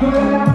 Good